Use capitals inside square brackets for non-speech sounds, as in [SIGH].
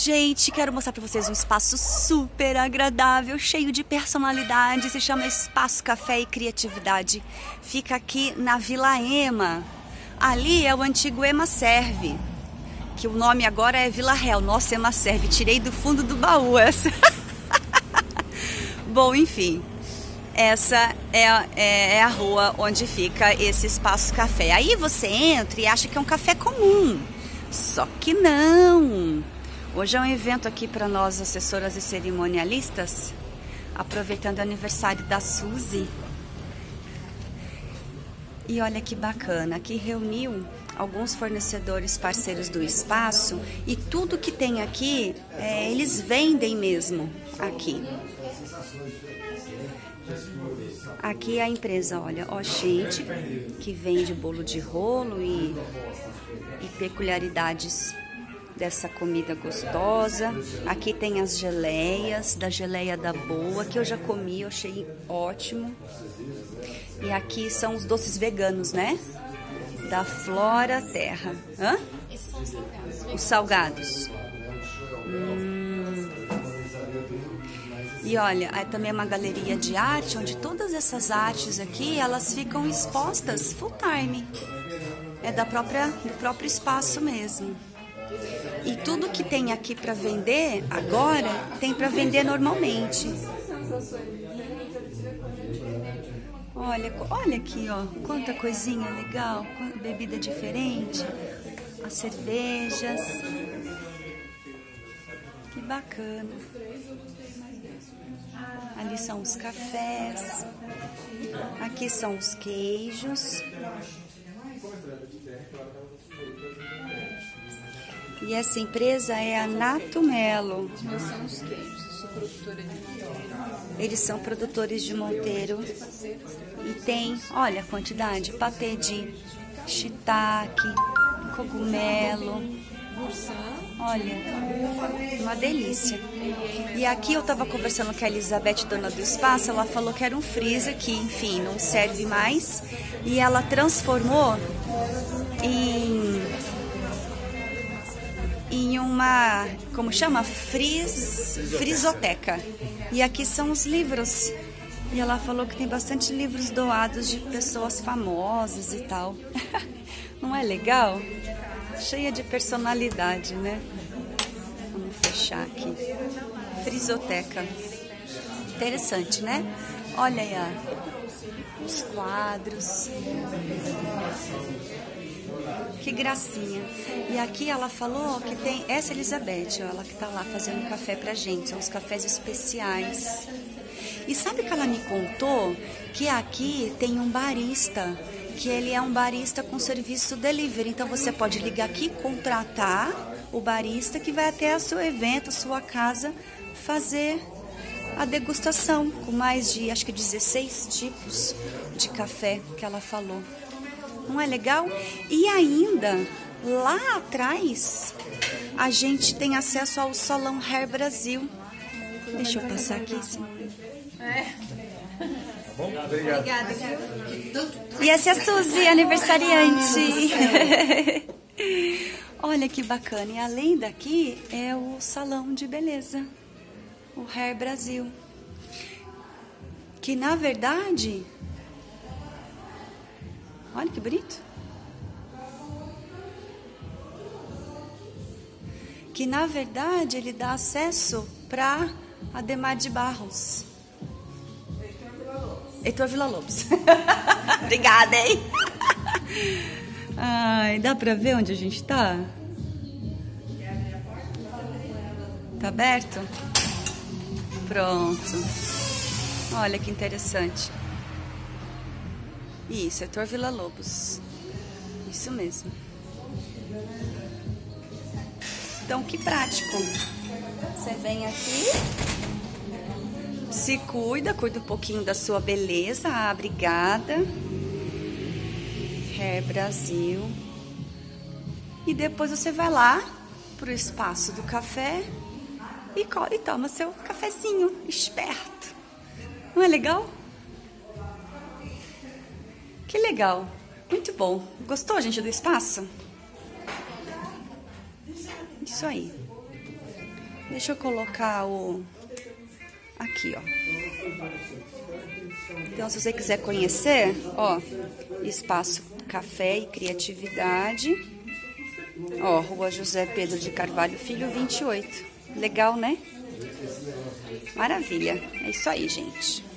Gente, quero mostrar para vocês um espaço super agradável, cheio de personalidade. Se chama Espaço Café e Criatividade. Fica aqui na Vila Ema. Ali é o antigo Ema Serve, que o nome agora é Vila Real. Nossa, Ema Serve, tirei do fundo do baú essa. [LAUGHS] Bom, enfim, essa é, é, é, a rua onde fica esse espaço café. Aí você entra e acha que é um café comum. Só que não. Hoje é um evento aqui para nós, assessoras e cerimonialistas, aproveitando o aniversário da Suzy. E olha que bacana, aqui reuniu alguns fornecedores parceiros do espaço e tudo que tem aqui, é, eles vendem mesmo aqui. Aqui é a empresa, olha, ó, gente, que vende bolo de rolo e, e peculiaridades dessa comida gostosa. Aqui tem as geleias, da geleia da boa, que eu já comi, eu achei ótimo. E aqui são os doces veganos, né? Da Flora Terra. Hã? Esses são os salgados. Os salgados. Hum. E olha, é também uma galeria de arte, onde todas essas artes aqui, elas ficam expostas full time. É da própria, do próprio espaço mesmo. E tudo que tem aqui para vender agora tem para vender normalmente. Olha, olha aqui, ó, quanta coisinha legal, bebida diferente, as cervejas. Que bacana. Ali são os cafés. Aqui são os queijos. E essa empresa é a Nato Melo. Eles são produtores de Monteiro. E tem, olha a quantidade, patê de shiitake, cogumelo. Olha, uma delícia. E aqui eu estava conversando com a Elizabeth, dona do espaço, ela falou que era um freezer que, enfim, não serve mais. E ela transformou em em uma, como chama? Fris, frisoteca. E aqui são os livros. E ela falou que tem bastante livros doados de pessoas famosas e tal. [LAUGHS] Não é legal? Cheia de personalidade, né? Vamos fechar aqui. Frisoteca. Interessante, né? Olha aí, ó. os quadros. Que gracinha. E aqui ela falou que tem essa Elizabeth, ela que tá lá fazendo café pra gente, são os cafés especiais. E sabe que ela me contou que aqui tem um barista, que ele é um barista com serviço delivery. Então você pode ligar aqui, contratar o barista que vai até o seu evento, a sua casa, fazer a degustação com mais de acho que 16 tipos de café que ela falou. Não é legal? E ainda, lá atrás, a gente tem acesso ao Salão Hair Brasil. Deixa eu passar aqui, sim. Tá bom? Obrigado. Obrigada. E essa é a Suzy, aniversariante. [LAUGHS] Olha que bacana. E além daqui é o salão de beleza, o Hair Brasil. Que na verdade Olha que bonito. Que na verdade ele dá acesso para Ademar de Barros. Heitor Vila Lobos. [LAUGHS] Obrigada, hein? Ai, dá pra ver onde a gente tá? Tá aberto? Pronto. Olha que interessante. Isso, setor Vila Lobos. Isso mesmo. Então, que prático. Você vem aqui, se cuida, cuida um pouquinho da sua beleza. Ah, obrigada. Hair Brasil. E depois você vai lá pro espaço do café e, e toma seu cafezinho esperto. Não é legal? Que legal. Muito bom. Gostou, gente, do espaço? Isso aí. Deixa eu colocar o... Aqui, ó. Então, se você quiser conhecer, ó, Espaço Café e Criatividade. Ó, Rua José Pedro de Carvalho Filho, 28. Legal, né? Maravilha. É isso aí, gente.